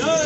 Jai